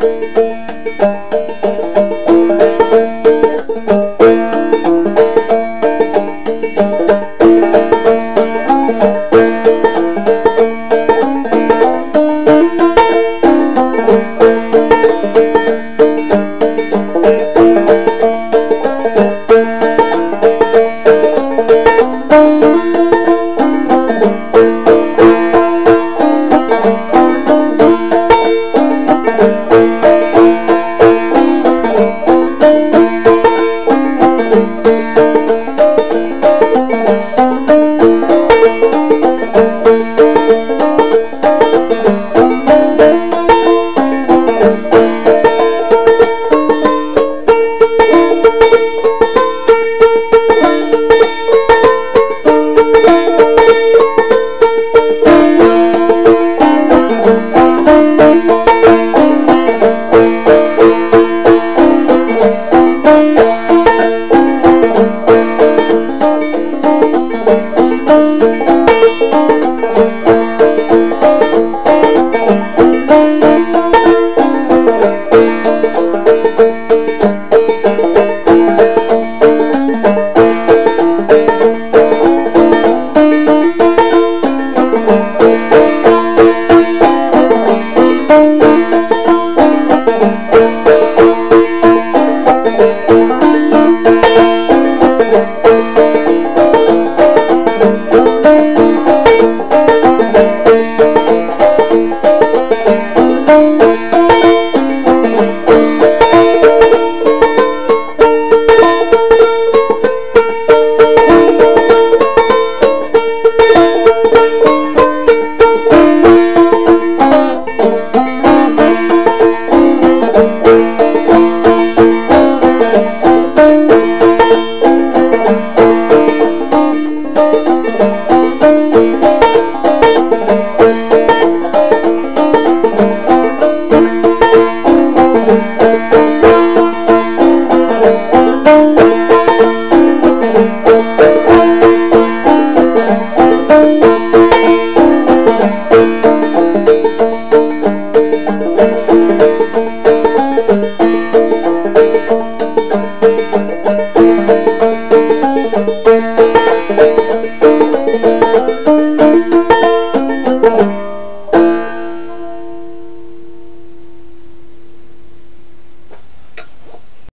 Música